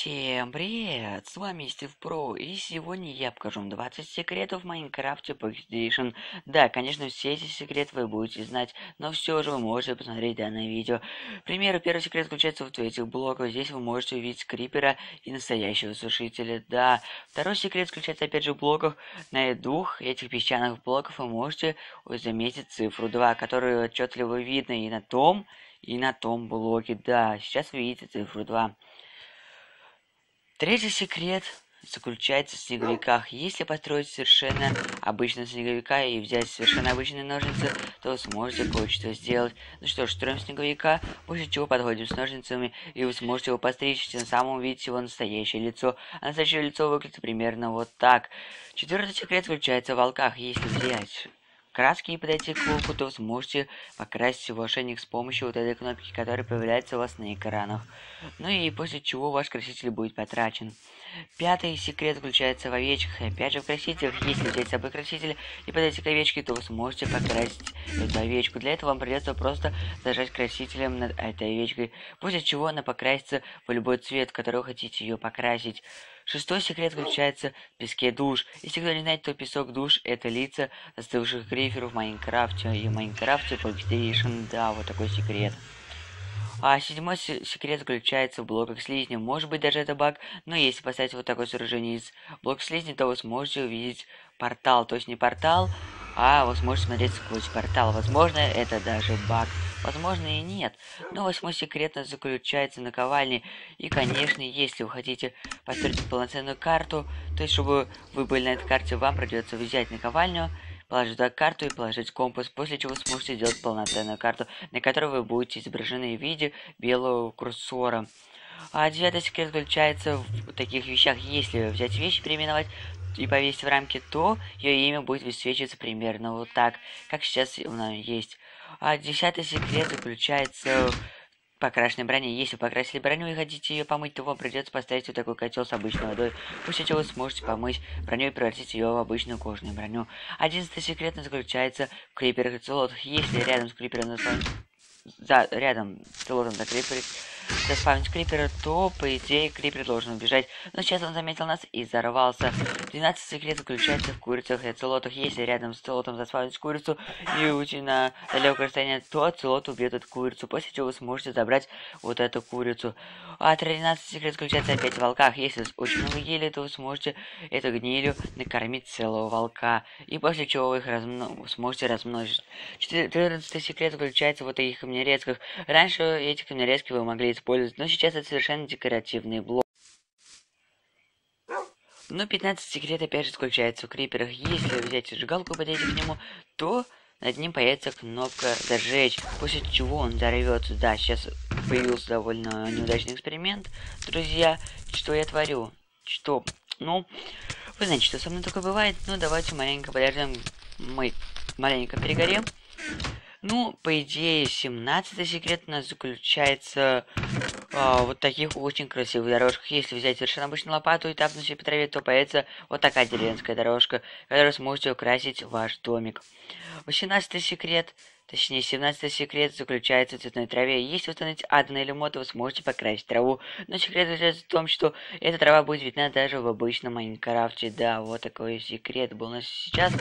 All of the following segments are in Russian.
Всем привет! С вами Стив Про, и сегодня я покажу вам 20 секретов в Майнкрафте Pocket Да, конечно, все эти секреты вы будете знать, но все же вы можете посмотреть данное видео. К примеру, первый секрет заключается в этих блоках. Здесь вы можете увидеть крипера и настоящего сушителя. Да, второй секрет заключается опять же в блоках. На двух этих песчаных блоков вы можете заметить цифру 2, которую отчетливо видно и на том, и на том блоке. Да, сейчас вы видите цифру 2. Третий секрет заключается в снеговиках. Если построить совершенно обычного снеговика и взять совершенно обычные ножницы, то сможете кое-что сделать. Ну что ж, строим снеговика, после чего подходим с ножницами, и вы сможете его постричь, тем самым увидеть его настоящее лицо. А настоящее лицо выглядит примерно вот так. Четвертый секрет заключается в волках. Если взять краски и подойти к волку, то вы сможете покрасить ошейник с помощью вот этой кнопки, которая появляется у вас на экранах. Ну и после чего ваш краситель будет потрачен. Пятый секрет заключается в овечках. Опять же в красителях. Если взять с собой краситель и подойти к овечке, то вы сможете покрасить эту овечку. Для этого вам придется просто зажать красителем над этой овечкой, после чего она покрасится в любой цвет, который вы хотите ее покрасить. Шестой секрет заключается в песке душ. Если кто не знает, то песок душ это лица застывших гриферов в Майнкрафте и в Майнкрафте Pocket Да, вот такой секрет. А седьмой секрет заключается в блоках слизни. Может быть даже это баг, но если поставить вот такое сооружение из блоков слизни, то вы сможете увидеть портал. То есть не портал, а сможете смотреть сквозь портал. Возможно, это даже баг. Возможно и нет. Но восьмой секрет заключается на ковальне. И, конечно, если вы хотите построить полноценную карту, то есть, чтобы вы были на этой карте, вам придется взять наковальню, положить туда карту и положить компас, после чего сможете сделать полноценную карту, на которой вы будете изображены в виде белого курсора. А девятый секрет заключается в таких вещах. Если взять вещи, переименовать, и повесить в рамке, то ее имя будет высвечиваться примерно вот так, как сейчас у нас есть. А десятый секрет заключается в покрашенной броне. Если покрасили броню и хотите ее помыть, то вам придется поставить вот такой котел с обычной водой, после чего вы сможете помыть броню и превратить ее в обычную кожаную броню. Одиннадцатый секрет заключается в криперах и целотах. Если рядом с крипером за, рядом с целотом закрепили заспавнить крипера, то, по идее, крипер должен убежать. Но сейчас он заметил нас и взорвался. 12 секрет заключается в курицах и оцелотах. Если рядом с оцелотом заспавнить курицу и уйти на далекое расстояние, то оцелот убьет эту курицу, после чего вы сможете забрать вот эту курицу. А 13 секрет заключается опять в волках. Если очень много ели, то вы сможете эту гнилью накормить целого волка. И после чего вы их размно... сможете размножить. 14 секрет заключается в вот таких камнерезках. Раньше эти камнерезки вы могли использовать, но сейчас это совершенно декоративный блок. Но 15 секрет опять же заключается в криперах. Если взять зажигалку и подойти к нему, то над ним появится кнопка «Зажечь», после чего он взорвется. Да, сейчас появился довольно неудачный эксперимент. Друзья, что я творю? Что? Ну, вы знаете, что со мной такое бывает. Ну, давайте маленько подождем. Мы маленько перегорем. Ну, по идее, 17 секрет у нас заключается а, вот таких очень красивых дорожках. Если взять совершенно обычную лопату и тапнуть по траве, то появится вот такая деревенская дорожка, которую сможете украсить ваш домик. 18 секрет, точнее 17 секрет заключается в цветной траве. Если установить или мото, вы сможете покрасить траву. Но секрет заключается в том, что эта трава будет видна даже в обычном Майнкрафте. Да, вот такой секрет был у нас сейчас.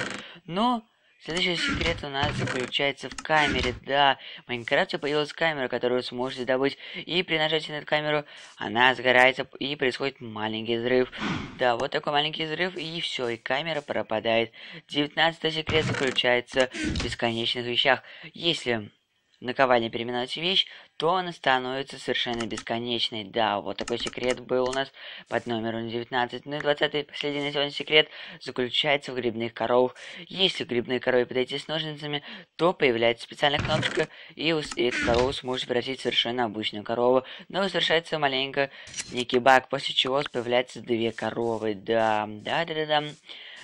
Но... Следующий секрет у нас заключается в камере. Да, в Майнкрафте появилась камера, которую сможете добыть. И при нажатии на эту камеру она сгорается и происходит маленький взрыв. Да, вот такой маленький взрыв и все, и камера пропадает. Девятнадцатый секрет заключается в бесконечных вещах. Если наковальня переименовать вещь, то она становится совершенно бесконечной. Да, вот такой секрет был у нас под номером 19. Ну и 20 последний на сегодня секрет заключается в грибных коровах. Если к грибной корове подойти с ножницами, то появляется специальная кнопочка, и эту корову сможет превратить в совершенно обычную корову. Но совершается маленько некий баг, после чего появляются две коровы. Да, да, да, да, да.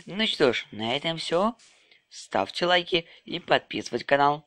Ну что ж, на этом все. Ставьте лайки и подписывайтесь канал.